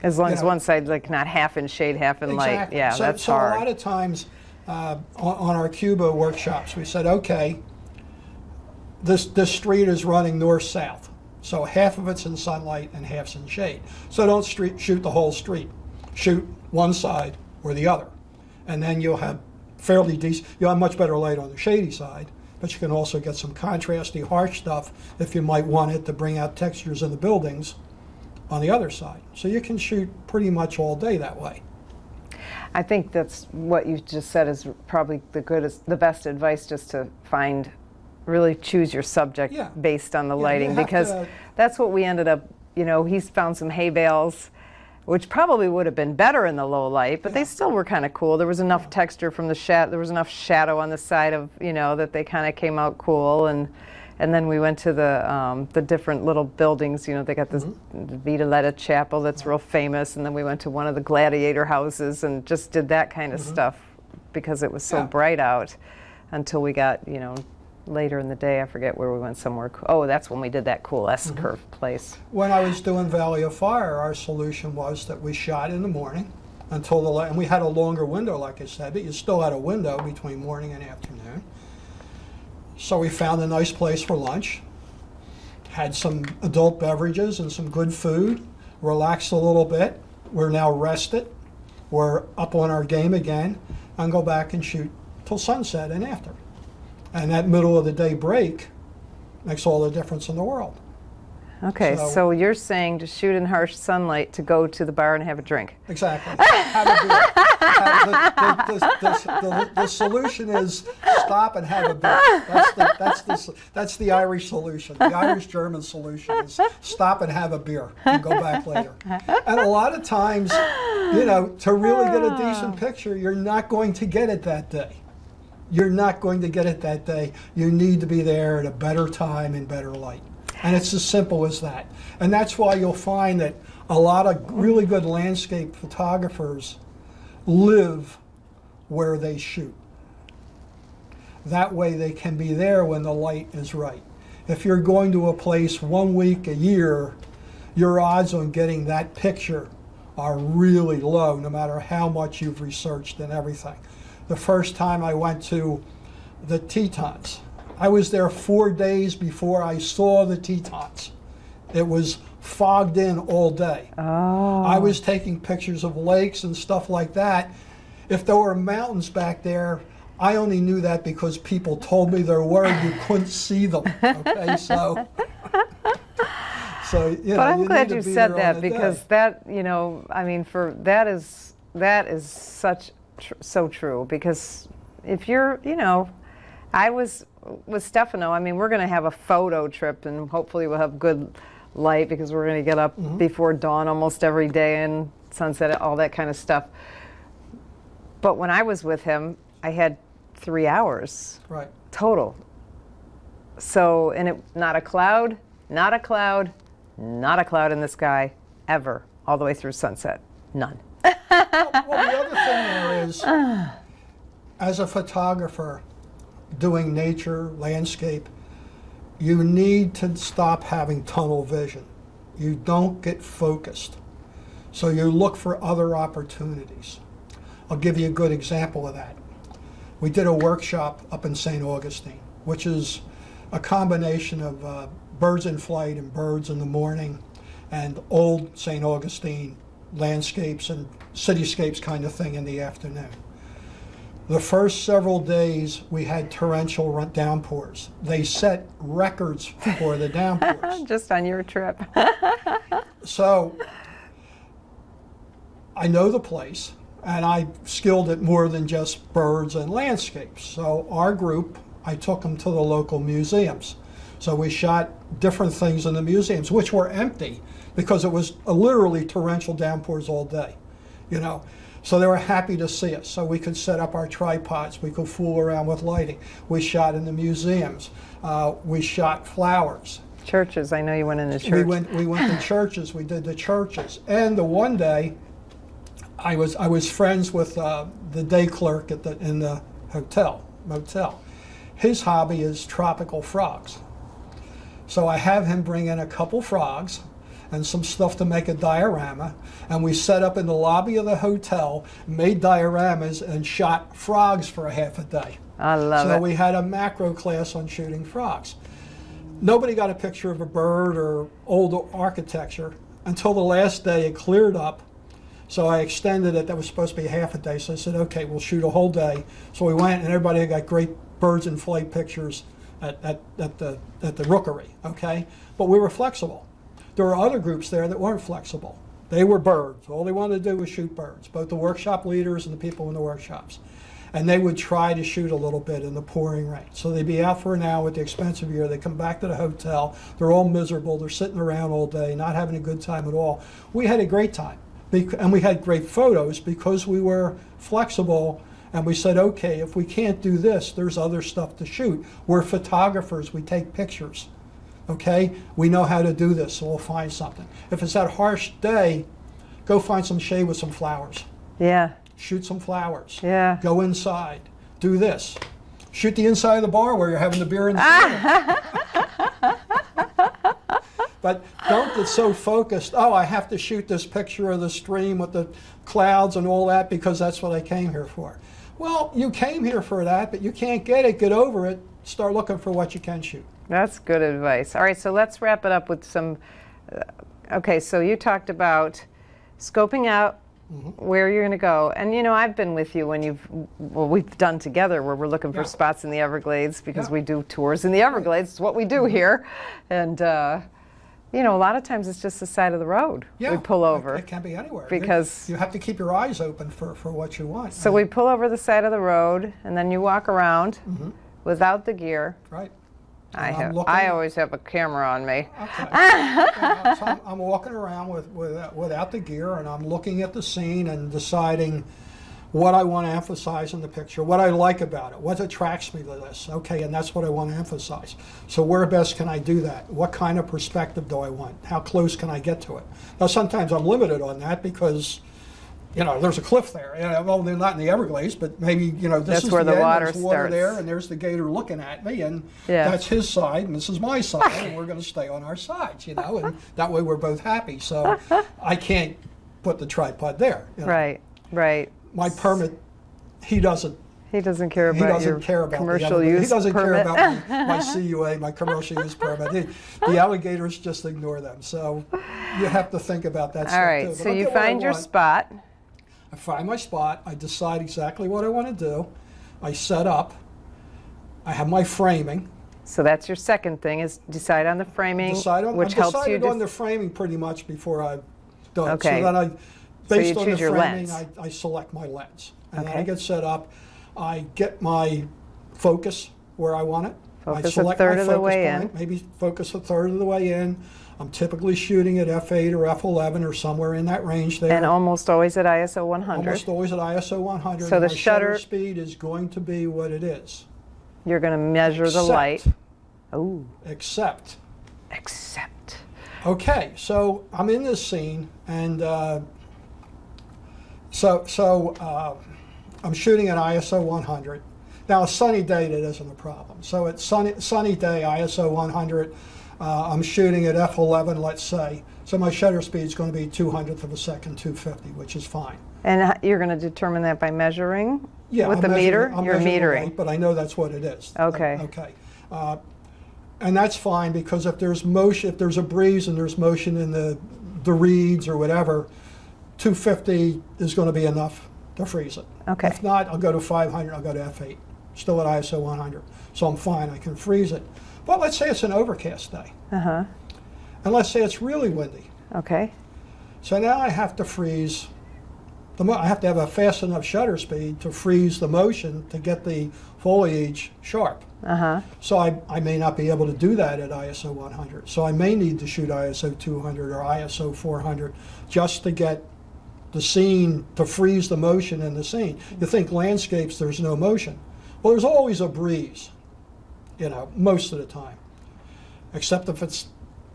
As long as one side's like not half in shade, half in light. Exactly. Yeah, so, that's so a lot of times uh, on, on our Cuba workshops, we said, okay, this this street is running north south, so half of it's in sunlight and half's in shade. So don't street, shoot the whole street. Shoot one side or the other, and then you'll have fairly decent. You'll have much better light on the shady side. But you can also get some contrasty, harsh stuff if you might want it to bring out textures in the buildings on the other side. So you can shoot pretty much all day that way. I think that's what you just said is probably the good, the best advice, just to find, really choose your subject Yeah. based on the you lighting, because to- that's what we ended up. You know, he's found some hay bales, which probably would have been better in the low light, but they still were kind of cool. There was enough texture from the shadow. There was enough shadow on the side of you know that they kind of came out cool and. And then we went to the um, the different little buildings. You know, they got this. Vitaleta Chapel that's real famous, and then we went to one of the gladiator houses and just did that kind of stuff because it was so. Yeah. bright out. Until we got, you know, later in the day, I forget where we went somewhere. Oh, that's when we did that cool S Mm-hmm. curve place. When I was doing Valley of Fire, our solution was that we shot in the morning until the light, and we had a longer window, like I said, but you still had a window between morning and afternoon. So we found a nice place for lunch, had some adult beverages and some good food, relaxed a little bit. We're now rested. We're up on our game again, and go back and shoot till sunset and after. And that middle of the day break makes all the difference in the world. Okay, So- so, you're saying to shoot in harsh sunlight to go to the bar and have a drink. Exactly. Have a beer. Have- the, the, the, the, the solution is stop and have a beer. That's the, that's the, that's the Irish solution. The Irish German solution is stop and have a beer and go back later. And a lot of times, you know, to really get a decent picture, you're not going to get it that day. You're not going to get it that day. You need to be there at a better time and better light. And it's as simple as that. And that's why you'll find that a lot of really good landscape photographers live where they shoot. That way they can be there when the light is right. If you're going to a place one week a year, your odds on getting that picture are really low, no matter how much you've researched and everything. The first time I went to the Tetons, I was there four days before I saw the Tetons. It was fogged in all day. Oh. I was taking pictures of lakes and stuff like that. If there were mountains back there, I only knew that because people told me there were. You couldn't see them. Okay, so. So, you know, But I'm you glad you said that because day. that, you know, I mean, for that is that is such tr- so true because if you're, you know, I was with Stefano. I mean, we're going to have a photo trip and hopefully we'll have good light because we're going to get up Mm-hmm. before dawn almost every day and sunset, all that kind of stuff. But when I was with him, I had three hours Right. total. So, and it not a cloud, not a cloud, not a cloud in the sky ever, all the way through sunset. None. Well, the other thing there is, as a photographer doing nature, landscape, you need to stop having tunnel vision. You don't get focused. So you look for other opportunities. I'll give you a good example of that. We did a workshop up in St. Augustine, which is a combination of uh, birds in flight and birds in the morning and old St. Augustine landscapes and cityscapes kind of thing in the afternoon. The first several days we had torrential downpours. They set records for the downpours. Just on your trip. So I know the place and I skilled it more than just birds and landscapes. So our group, I took them to the local museums. So we shot different things in the museums, which were empty because it was literally torrential downpours all day, you know. So they were happy to see us. So we could set up our tripods. We could fool around with lighting. We shot in the museums. Uh, we shot flowers. Churches, I know you went in the church. We went we went to churches. We did the churches. And the one day, I was I was friends with uh, the day clerk at the in the hotel motel. His hobby is tropical frogs. So I have him bring in a couple frogs and some stuff to make a diorama. And we set up in the lobby of the hotel, made dioramas, and shot frogs for a half a day. I love so it. we had a macro class on shooting frogs. Nobody got a picture of a bird or old architecture until the last day it cleared up. So I extended it. That was supposed to be half a day. So I said, okay, we'll shoot a whole day. So we went, and everybody got great birds in flight pictures at, at, at the at the rookery. Okay, but we were flexible. There were other groups there that weren't flexible. They were birds. All they wanted to do was shoot birds, both the workshop leaders and the people in the workshops. And they would try to shoot a little bit in the pouring rain. So they'd be out for an hour with the expense expensive gear. They come back to the hotel. They're all miserable. They're sitting around all day, not having a good time at all. We had a great time. And we had great photos because we were flexible and we said, okay, if we can't do this, there's other stuff to shoot. We're photographers, we take pictures. Okay? We know how to do this, so we'll find something. If it's that harsh day, go find some shade with some flowers. yeah. Shoot some flowers. Yeah. Go inside. Do this. Shoot the inside of the bar where you're having the beer and the But don't get so focused, oh, I have to shoot this picture of the stream with the clouds and all that because that's what I came here for. Well, you came here for that, but you can't get it. Get over it. Start looking for what you can shoot. That's good advice. All right, so let's wrap it up with some. Uh, okay, so you talked about scoping out Mm-hmm. where you're going to go, and you know I've been with you when you've well we've done together where we're looking for Yeah. spots in the Everglades because Yeah. We do tours in the Everglades. It's what we do here, and uh, you know a lot of times it's just the side of the road we pull it- over. It, can be anywhere. because- you have to keep your eyes open for, for what you want. So we pull over the side of the road, and then you walk around without the gear. right. I have. looking- I always have a camera on me. Okay. So I'm, I'm walking around with, with, without the gear and I'm looking at the scene and deciding what I want to emphasize in the picture, what I like about it, what attracts me to this. Okay, and that's what I want to emphasize. So where best can I do that? What kind of perspective do I want? How close can I get to it? Now sometimes I'm limited on that because you know, there's a cliff there. You know, well, they're not in the Everglades, but maybe you know this That's is where the end, water there's water starts. there, and there's the gator looking at me, and Yeah. that's his side, and this is my side, and we're going to stay on our sides, you know, and that way we're both happy. So I can't put the tripod there. you know. Right. Right. My permit, he doesn't He doesn't care He about doesn't your care about the commercial alligator. use He doesn't permit. care about my, my CUA, my commercial use permit. He- the alligators just ignore them. So you have to think about that All too. right, But so you get what I find your spot. I find my spot. I decide exactly what I want to do. I set up. I have my framing. So that's your second thing is decide on the framing, Decide on, which I helps you. decided on the framing pretty much before I've done it. Okay. So then I, So based you on the framing. I, I select my lens. And then I get set up. I get my focus where I want it. I Focus a select third my of the focus way in. Maybe focus a third of the way in. I'm typically shooting at f8 or f11 or somewhere in that range there. and almost always at ISO 100. Almost always at ISO 100. So the my shutter- speed is going to be what it is. You're going to measure the light. Oh, Except except. Okay, so I'm in this scene, and uh, so so uh, I'm shooting at ISO 100. Now, a sunny day that isn't a problem. So it's sunny sunny day, ISO 100. Uh, I'm shooting at f11, let's say. So my shutter speed is going to be 200th of a second, 250, which is fine. And you're going to determine that by measuring Yeah, with I'm the meter? I'm you're metering. light, but I know that's what it is. Okay. Okay. Uh, and that's fine because if there's motion, if there's a breeze and there's motion in the the reeds or whatever, 250 is going to be enough to freeze it. Okay. If not, I'll go to 500. I'll go to f8. Still at ISO 100, so I'm fine. I can freeze it. But let's say it's an overcast day, Uh huh. and let's say it's really windy. Okay. So now I have to freeze. The mo- I have to have a fast enough shutter speed to freeze the motion to get the foliage sharp. Uh huh. So I, I may not be able to do that at ISO 100. So I may need to shoot ISO 200 or ISO 400 just to get the scene to freeze the motion in the scene. You think landscapes, there's no motion. Well, there's always a breeze, you know, most of the time. Except if it's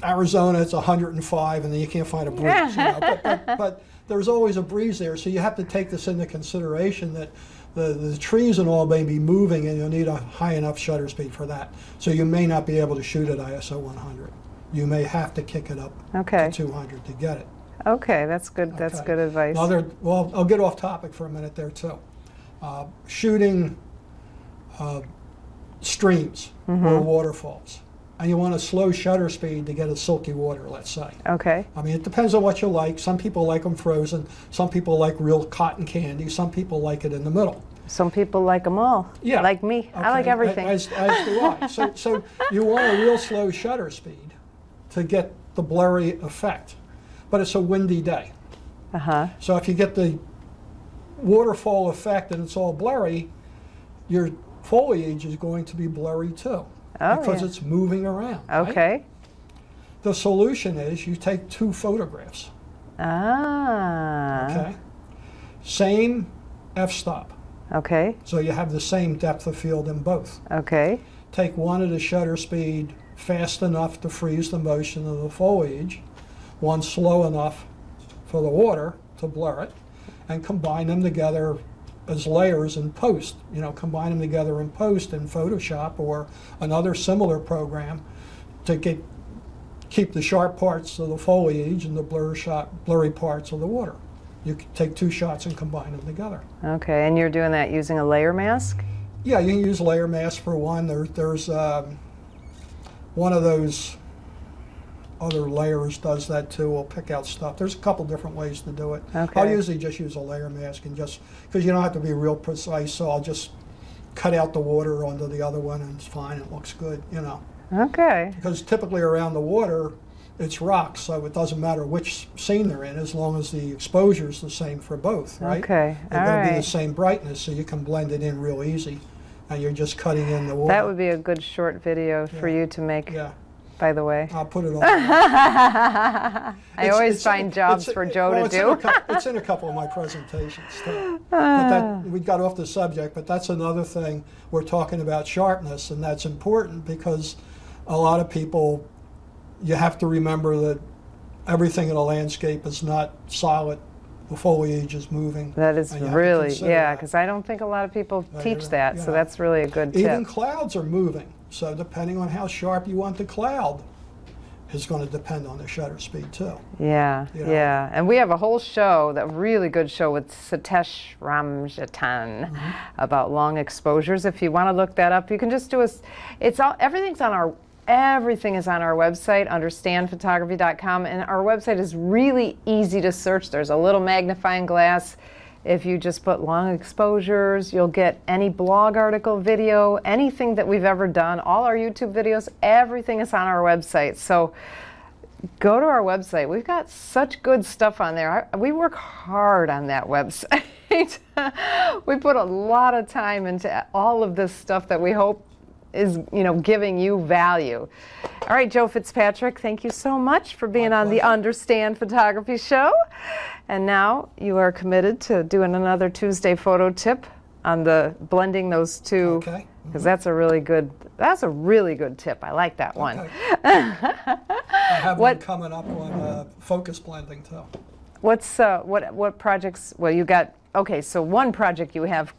Arizona, it's 105 and then you can't find a breeze. you know. but, but, but there's always a breeze there. So you have to take this into consideration that the, the trees and all may be moving and you'll need a high enough shutter speed for that. So you may not be able to shoot at ISO 100. You may have to kick it up Okay. to 200 to get it. Okay. That's good. That's good advice. Another, well, I'll get off topic for a minute there too. Uh, shooting uh, streams Mm-hmm. or waterfalls, and you want a slow shutter speed to get a silky water, let's say. Okay. I mean, it depends on what you like. Some people like them frozen. Some people like real cotton candy. Some people like it in the middle. Some people like them all. Yeah. Like me. I like everything. As, as do I. So, so you want a real slow shutter speed to get the blurry effect, but it's a windy day. Uh huh. So if you get the waterfall effect and it's all blurry, your foliage is going to be blurry too. Oh, because yeah. it's moving around. right? Okay. The solution is you take two photographs. Ah. Okay. Same f-stop. Okay. So you have the same depth of field in both. Okay. Take one at a shutter speed fast enough to freeze the motion of the foliage, one slow enough for the water to blur it, and combine them together as layers in post. You know, combine them together in post in Photoshop or another similar program to get keep the sharp parts of the foliage and the blur shot, blurry parts of the water. You can take two shots and combine them together. Okay. And you're doing that using a layer mask? Yeah, you can use layer mask for one. There, there's um, one of those other layers does that too. We'll pick out stuff. There's a couple different ways to do it. I'll usually just use a layer mask and just because you don't have to be real precise. So I'll just cut out the water onto the other one and it's fine. It looks good, you know. Okay. Because typically around the water, it's rocks, so it doesn't matter which scene they're in as long as the exposure is the same for both, right? Okay. They're going to be the same brightness, so you can blend it in real easy, and you're just cutting in the water. That would be a good short video for Yeah. you to make, Yeah, by the way. I'll put it on. I always find jobs for Joe well, to it's in a do. It's in a couple of my presentations too. But that, ah. we got off the subject, but that's another thing. We're talking about sharpness, and that's important because a lot of people, you have to remember that everything in a landscape is not solid. The foliage is moving. That is and you have to really, yeah, because I don't think a lot of people teach that, so that's really a good Even tip. clouds are moving. So depending on how sharp you want the cloud, is going to depend on the shutter speed too. Yeah, You know. yeah. And we have a whole show, that really good show with Satish Ramjatan Mm-hmm. about long exposures. If you want to look that up, you can just do a. It's all everything's on our everything is on our website, understandphotography.com, and our website is really easy to search. There's a little magnifying glass. If you just put long exposures, you'll get any blog article, video, anything that we've ever done, all our YouTube videos, everything is on our website. So go to our website. We've got such good stuff on there. I, we work hard on that website. we put a lot of time into all of this stuff that we hope is, you know, giving you value. All right, Joe Fitzpatrick, thank you so much for being on the. Understand Photography Show. And now you are committed to doing another Tuesday photo tip on the blending those two Okay. because that's a really good that's a really good tip. I like that one. Okay. I have one coming up on uh, focus blending too. What's uh, what what projects? Well, you got okay. So one project you have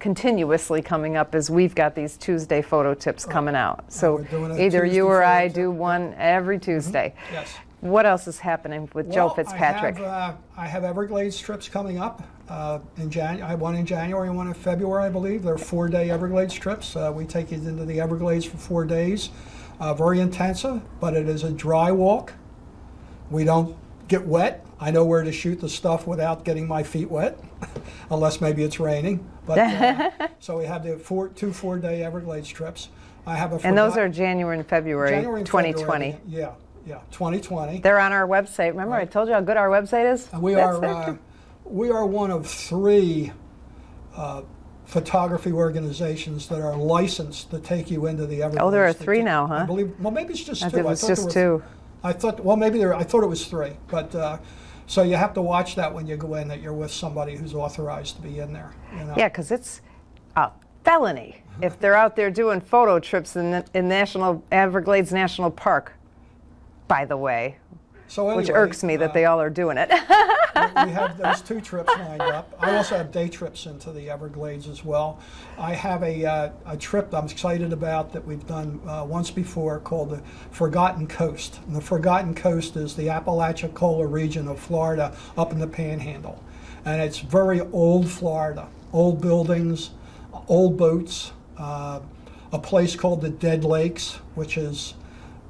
continuously coming up is we've got these Tuesday photo tips coming out. So we're doing a either Tuesday you or I do one every Tuesday. Yes. What else is happening with Joe Fitzpatrick? I have, uh, I have Everglades trips coming up uh, in Jan. I have one in January and one in February, I believe. They're four-day Everglades trips. Uh, we take you into the Everglades for four days. Uh, very intensive, but it is a dry walk. We don't get wet. I know where to shoot the stuff without getting my feet wet, unless maybe it's raining. But uh, so we have the four, two four-day Everglades trips. I have a and those are January and February, January and 2020. February. Yeah, yeah, 2020. They're on our website. Remember, I told you how good our website is. And we That's are uh, we are one of three uh, photography organizations that are licensed to take you into the Everglades. Oh, there are three now, huh? I believe. Well, maybe it's just I two. it was there just two. I thought. Well, maybe there. I thought it was three. But uh, so you have to watch that when you go in that you're with somebody who's authorized to be in there. You know? Yeah, because it's a felony if they're out there doing photo trips in, the, in National Everglades National Park. By the way, So anyway, which irks me that uh, they all are doing it. we have those two trips lined up. I also have day trips into the Everglades as well. I have a, uh, a trip I'm excited about that we've done uh, once before called the Forgotten Coast. And the Forgotten Coast is the Apalachicola region of Florida up in the Panhandle. And it's very old Florida, old buildings, old boats, uh, a place called the Dead Lakes, which is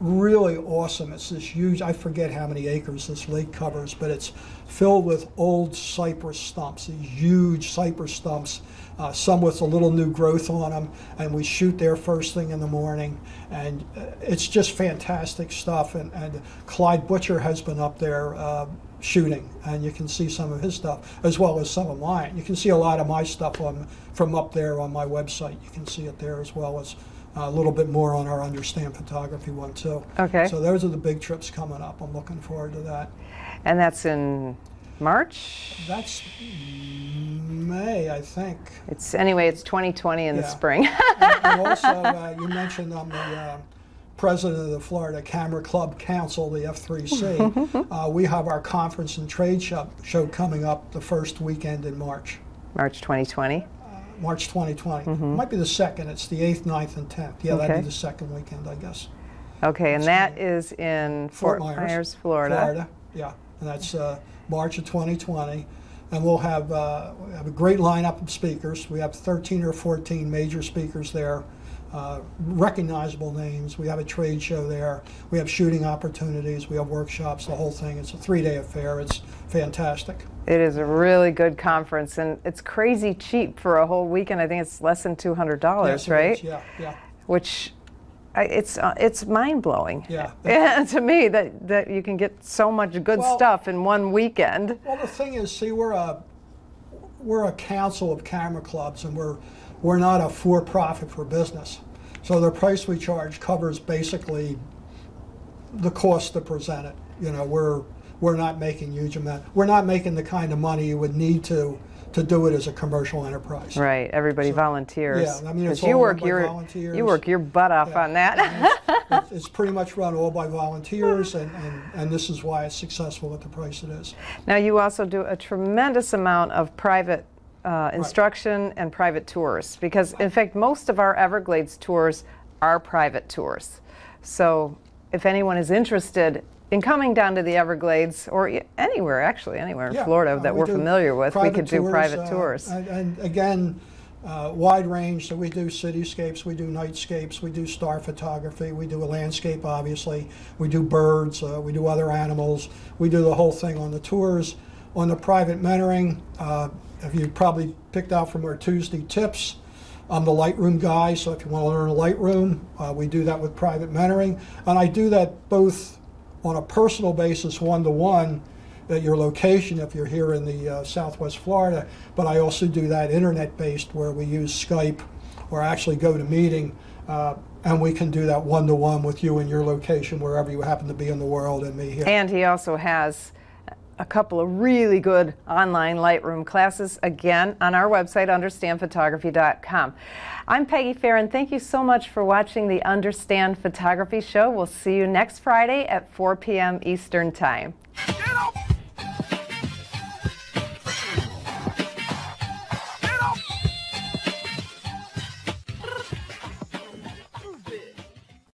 really awesome. It's this huge, I forget how many acres this lake covers, but it's filled with old cypress stumps, these huge cypress stumps, uh, some with a little new growth on them. And we shoot there first thing in the morning. And uh, it's just fantastic stuff. And, and Clyde Butcher has been up there. Uh, shooting and you can see some of his stuff as well as some of mine you can see a lot of my stuff on from up there on my website you can see it there as well as a little bit more on our understand photography one too Okay. so those are the big trips coming up i'm looking forward to that and that's in March. that's may i think It's anyway. It's 2020 in the spring. and, and also uh, you mentioned i'm the uh, president of the florida camera club council the f3c uh, we have our conference and trade show, show coming up the first weekend in march March 2020. March 2020. Might be the second. It's the 8th, 9th, and 10th. Yeah, that'd be the second weekend, I guess. Okay, and that is in Fort, Myers, Florida. Florida, yeah. And that's uh, March of 2020. And we'll have, uh, have a great lineup of speakers. We have 13 or 14 major speakers there, uh, recognizable names. We have a trade show there. We have shooting opportunities. We have workshops, the whole thing. It's a three day affair. It's fantastic. It is a really good conference, and it's crazy cheap for a whole weekend. I think it's less than two hundred dollars, Yes, right? is. Yeah, yeah. Which, I, it's uh, it's mind blowing. Yeah. Yeah, to me that that you can get so much good Well- stuff in one weekend. Well, the thing is, see, we're a we're a council of camera clubs, and we're we're not a for-profit for business. So the price we charge covers basically the cost to present it. You know, we're we're not making huge amount. We're not making the kind of money you would need to to do it as a commercial enterprise. Right, everybody volunteers. yeah, I mean, it's 'Cause you all work by your volunteers. you work your butt off Yeah. on that. It's, it's pretty much run all by volunteers, and, and, and this is why it's successful at the price it is. now you also do a tremendous amount of private uh, instruction and private tours because in fact most of our Everglades tours are private tours. So if anyone is interested in coming down to the Everglades or anywhere, actually, anywhere in Yeah, Florida uh, that we we're familiar with, we could do private uh, tours. And, and again, uh, wide range. So we do cityscapes, we do nightscapes, we do star photography, we do a landscape, obviously. We do birds, uh, we do other animals. We do the whole thing on the tours. On the private mentoring, uh, if you probably picked out from our Tuesday tips, I'm the Lightroom guy. So if you want to learn Lightroom, uh, we do that with private mentoring, and I do that both on a personal basis, one to one, at your location if you're here in the uh, Southwest Florida. But I also do that internet based where we use Skype or actually GoToMeeting, uh, and we can do that one to one with you in your location wherever you happen to be in the world and me here. And he also has a couple of really good online Lightroom classes, again, on our website, understandphotography.com. I'm Peggy Farren. Thank you so much for watching the Understand Photography Show. We'll see you next Friday at 4 p.m. Eastern Time.